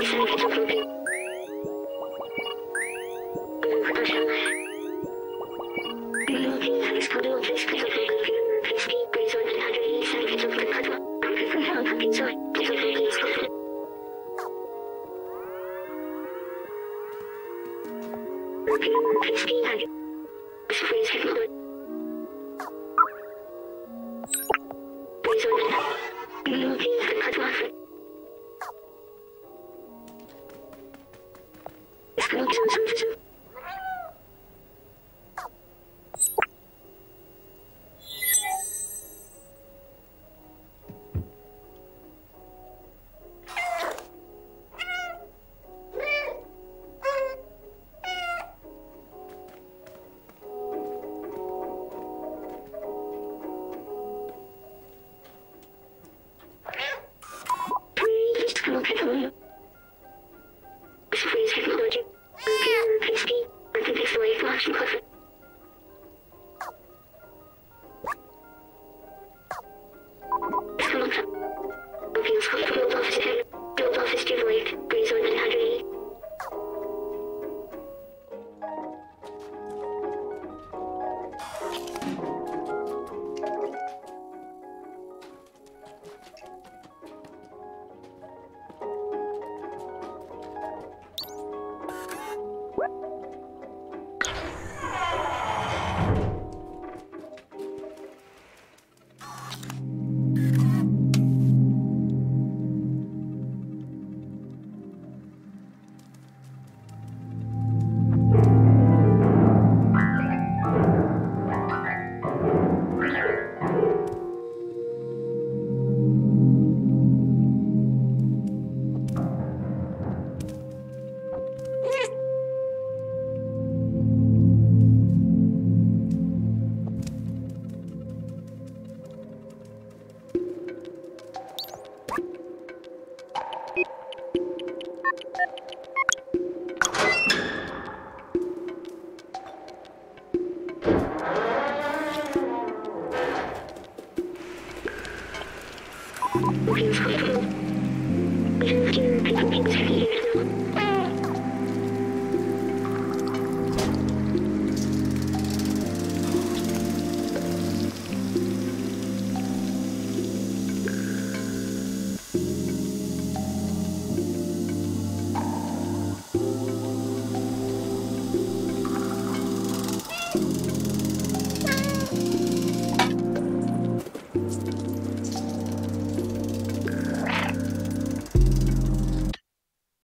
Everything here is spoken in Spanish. Thank you. What?